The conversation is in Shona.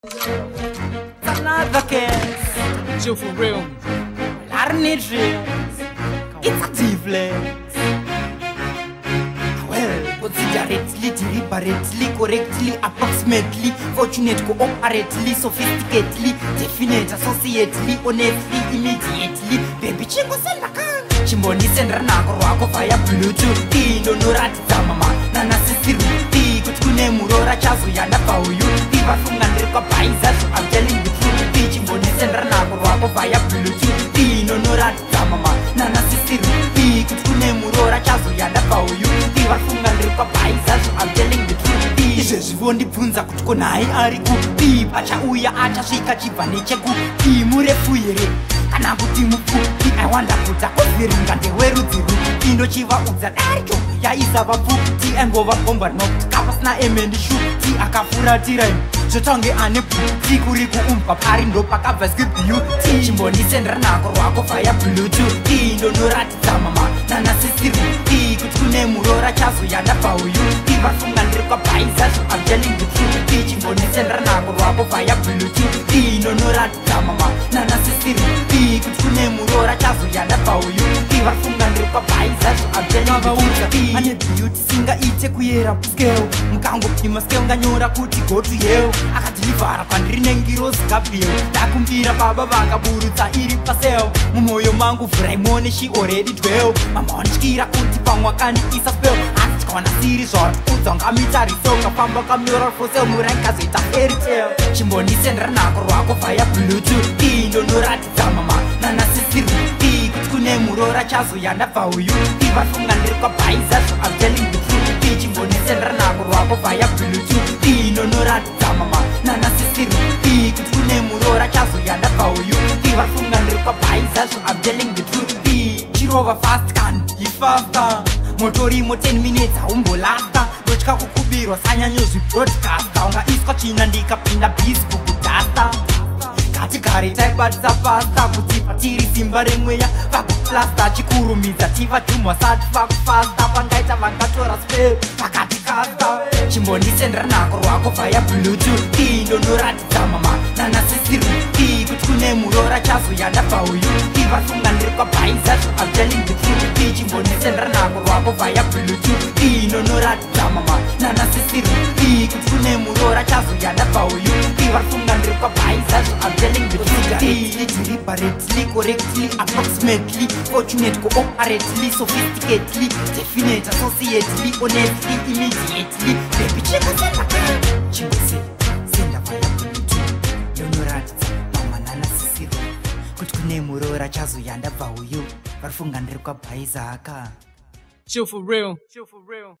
Directly, deliberately, correctly, approximately, fortunate, cooperatively, sophisticatedly, definite, associately, honestly, immediately, baby, chingo senaka. Chimboni senra nako wako fire Bluetooth. Ino nuratiza mama, nana sisiru. Tiko tukune murora chazu yanda pa uyu. Tiba sunga nanasisiriti kuti kune murora chazo yada pauyu ndivafunga ndiri pabaizazvo amtelling the truth izvezvivo ndibvunza kuti konhai ari kupi achauya achasvika chibva nechekupi murefu here kana kuti mupfupi aiwanda kudza koziringa ndewerudzi rupi ndochivaudza daricho yaisa vapfupi angova bomba rinokutika asina emendishuti akafuratirai zvotange ane bhuti kuri kuumbwa pari ndopakabvaski bhuti chimbonditendera nako rwako faya bhuluti i ndonoratidza mama nanasisiri i kuti kune murora chazo yanda pauyu i vafunga ndiri kwabhaiza zvo amjalingutu i chimbonditendera nako rwako faya bhuluti i ndonoratidza mama vari funga ndiri kwabaisa zvaaava uraane beauty singaite kuyera scale mukangopima scale nganyora kuti go to hell akadhirivhara pandiri nengirozi kabil ndakumbira baba vakaburutsa iri pasel mumwoyo mangu vuraimone she already dwell mama wanityira kuti pamwakani isa spel asi tikawana siri zvaakudza ngamitariso ngafamba kamiora fosel murai kazoita fairytale chimbonisendranako rwako faya bluetooth chazo yanabva uyu ivafunga ndirikwabhaizazo amtelingutu ichimbonesendera nako rwako vaya bulutu inonoratidzamama nanasisiru kuti kune murora chazo yanabva uyu ivafunga ndirikwabhaizazo amtelingutu chirova fast can ifafa motorimo 10 minutes haumbolasta dotya kukubirwa sanyanyozvibrodcasta unga iswa chinandikapinda bisbukudasta tatigare taibatisa fasta kuti patiri simba remweya vakuplasta chikurumidza tivatumwa sati vakufasta pangaita vangatora spe vakatikasta chimbondisendera nako rwako vaya bluetooth ii ndonoratidza mama nanasisiru ii kuti kune murora chazoyanda pauyu ivasunganiri kwabainzazo avtelingitu ii chimbondisendera nako rwako vaya bluetooth ii ndonoratidza mama kuzana sisiri iyi kuti kune murora chazvo yadabva uyu ivari funga ndiri kwabhai zvazvo abeling betiii deliberately correctly approximately fortunate cooperately sophisticately definite associately honestly immediately bebichekasena chingose nemurora chazo yandabva uyu varifunga ndiri kwabhaiza aka